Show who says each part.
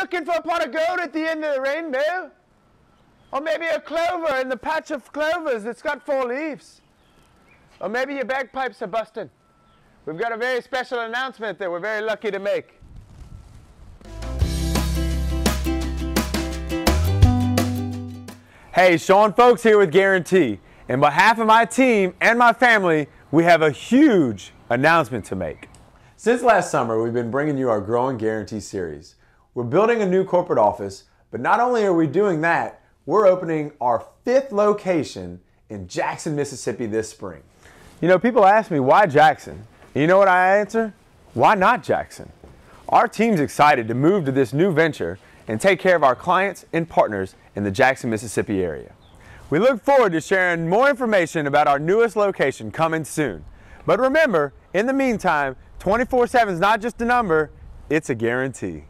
Speaker 1: looking for a pot of gold at the end of the rainbow? Or maybe a clover in the patch of clovers that's got four leaves? Or maybe your bagpipes are busting. We've got a very special announcement that we're very lucky to make. Hey, Sean Folks here with Guarantee. In behalf of my team and my family, we have a huge announcement to make. Since last summer, we've been bringing you our Growing Guarantee series. We're building a new corporate office, but not only are we doing that, we're opening our fifth location in Jackson, Mississippi this spring. You know, people ask me, why Jackson? And you know what I answer? Why not Jackson? Our team's excited to move to this new venture and take care of our clients and partners in the Jackson, Mississippi area. We look forward to sharing more information about our newest location coming soon. But remember, in the meantime, 24 7 is not just a number, it's a guarantee.